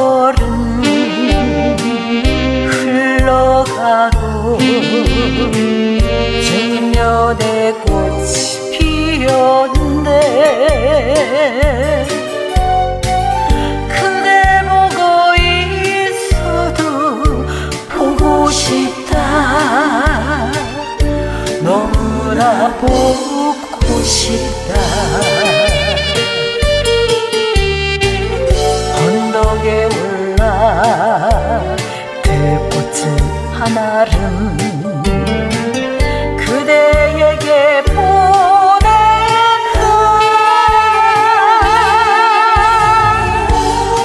세월은 흘러가고 중년의 꽃이 피었네 그대 보고 있어도 보고 싶다. 너무나 보고 싶다 한아름 그대에게 보낸다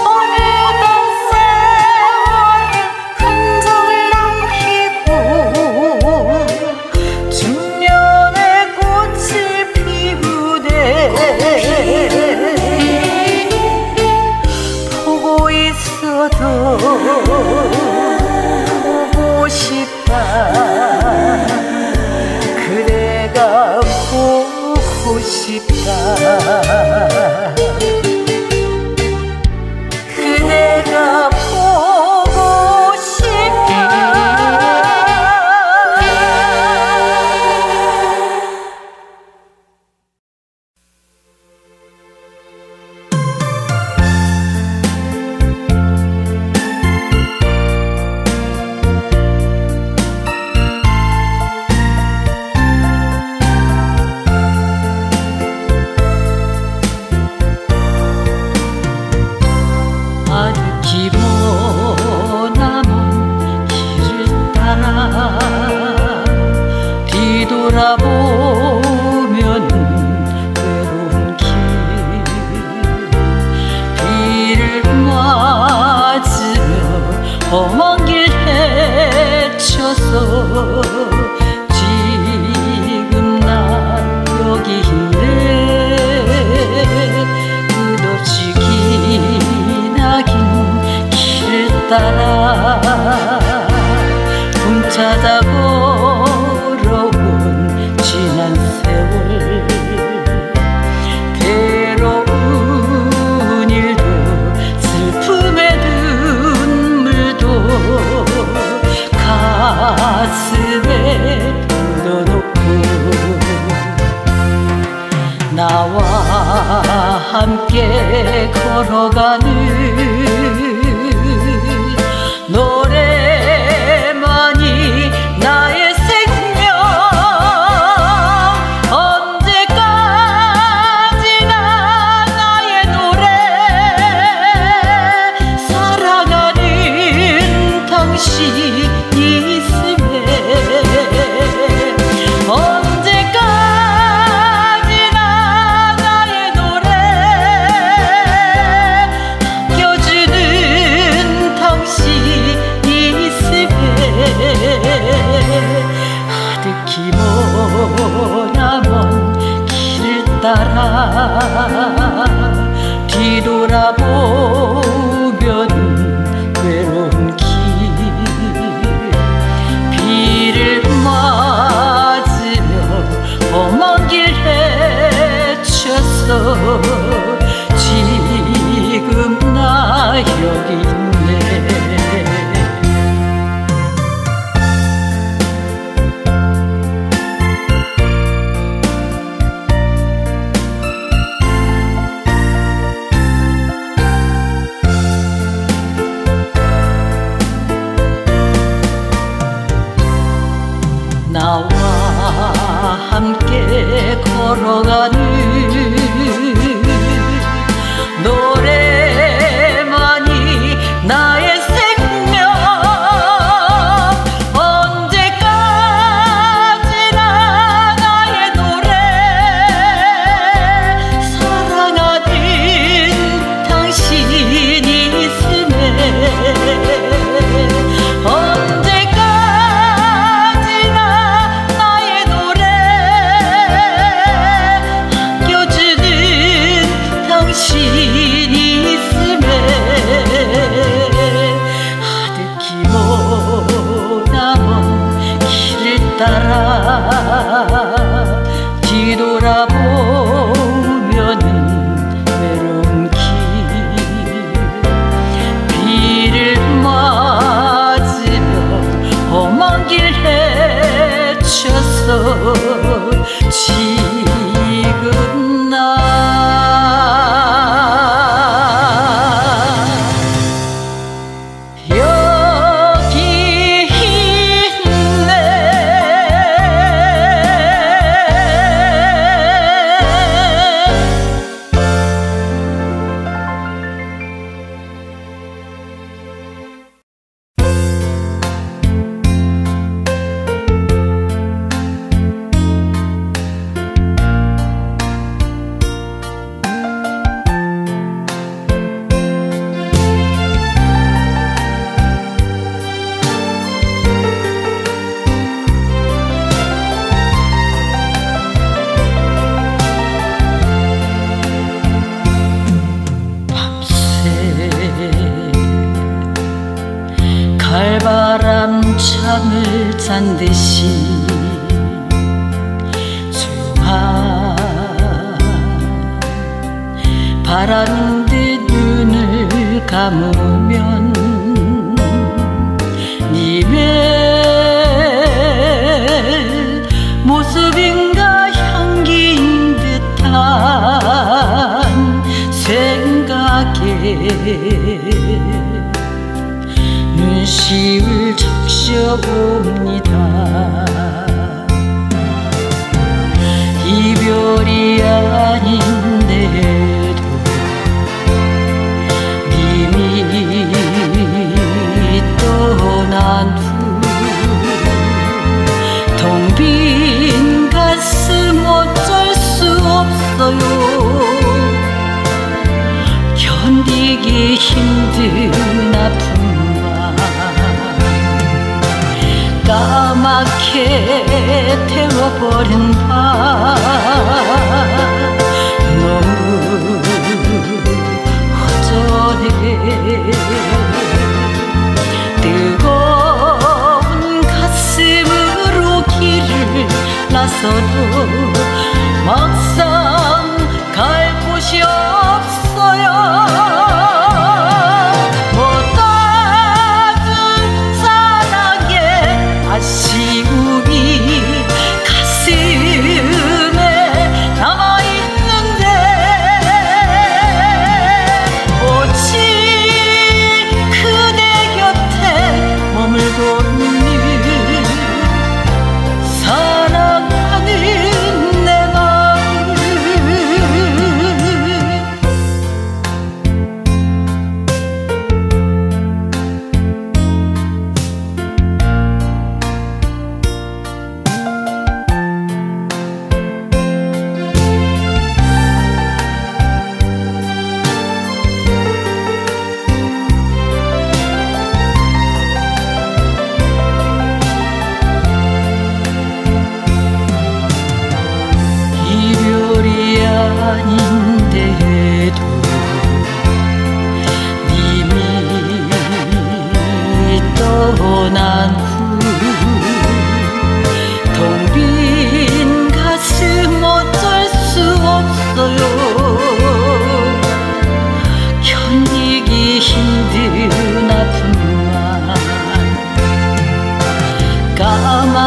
어느덧 세월은 흔적을 남기고 중년의 꽃을 피우네 보고 있어도 싶다 그대가 보고 싶다 험한 길 헤쳐서 지금 난 여기 있네. 끝없이 기나긴 길을 따라 함께 걸어가는 바람을 잔 듯이 조용한 바람 듯 눈을 감은 Oh.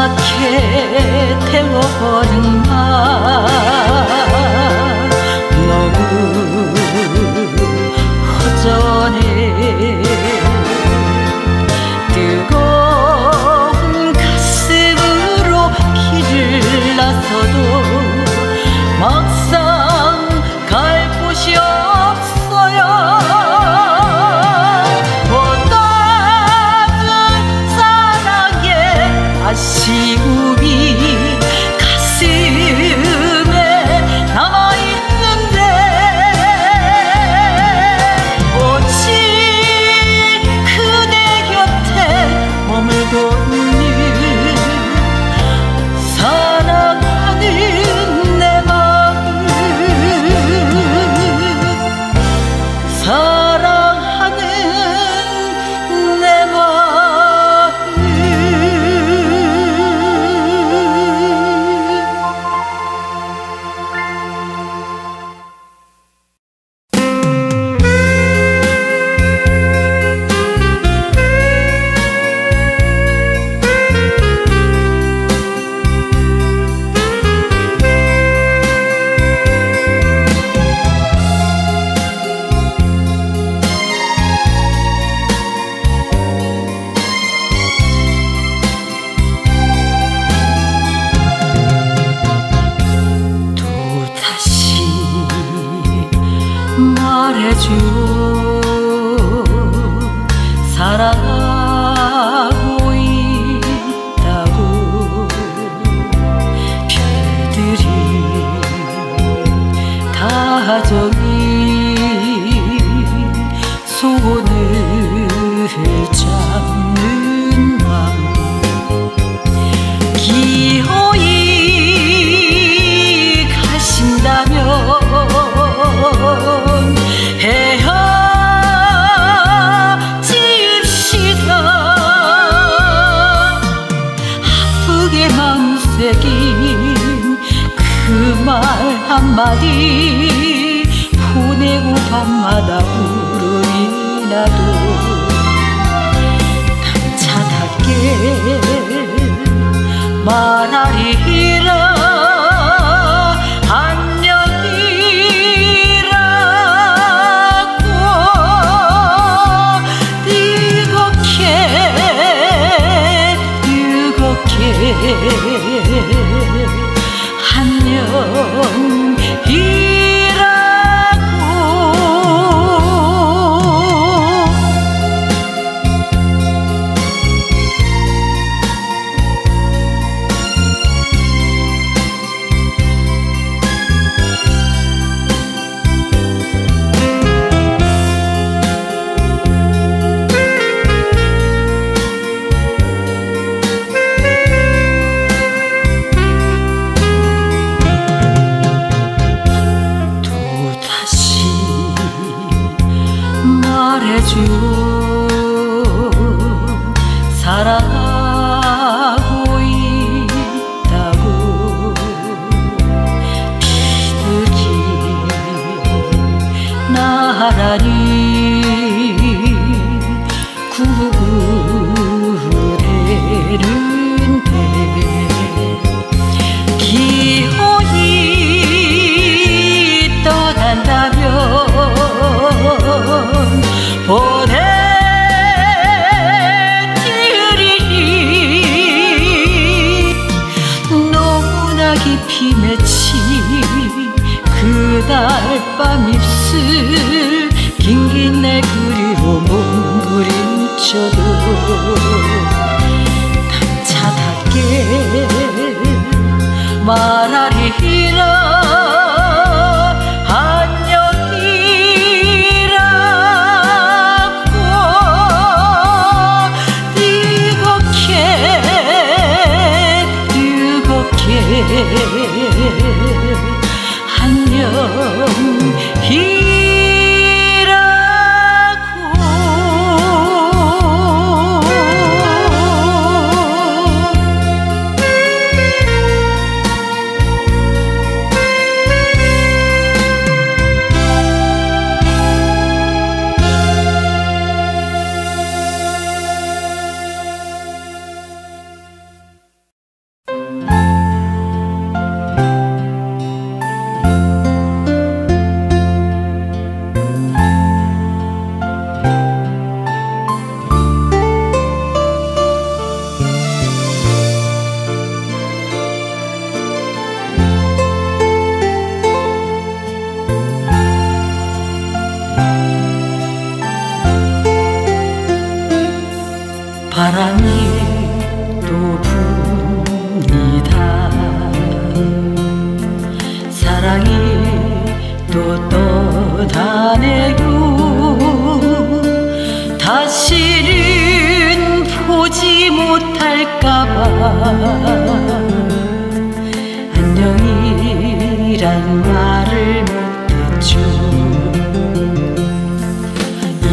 까맣게 태워버린 맘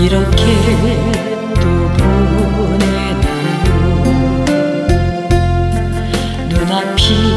이렇게도 보내나요? 눈앞이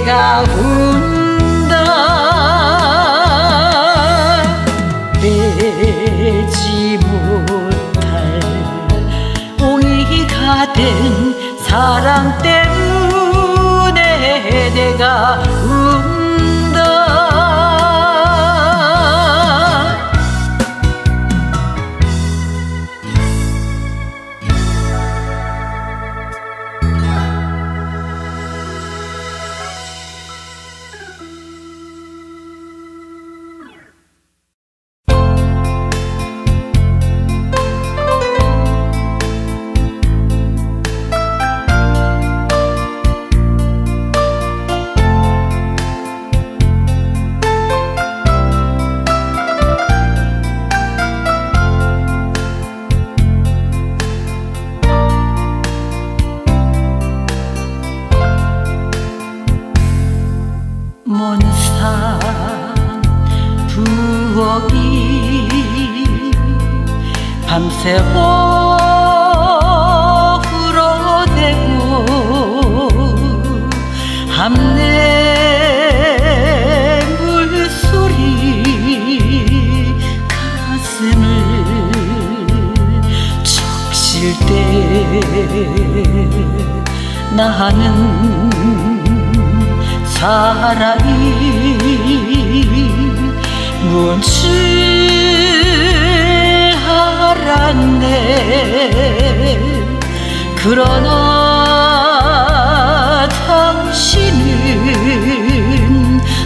chegava.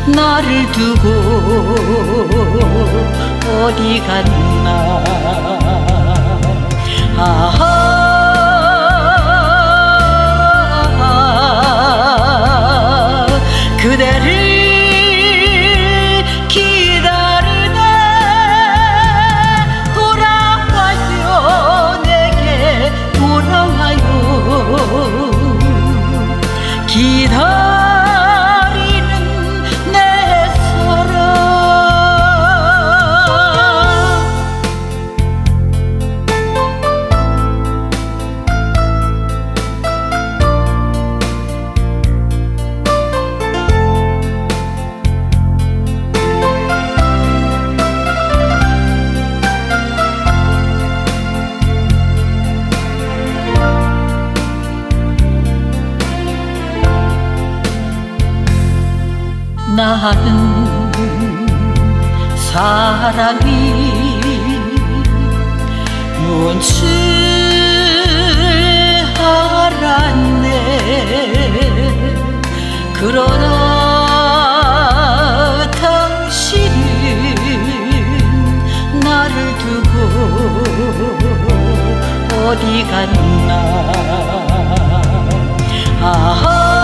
나를 두고 어디 갔나? 아하. 나는 사랑이 뭔지 알았네. 그러나 당신은 나를 두고 어디 갔나. 아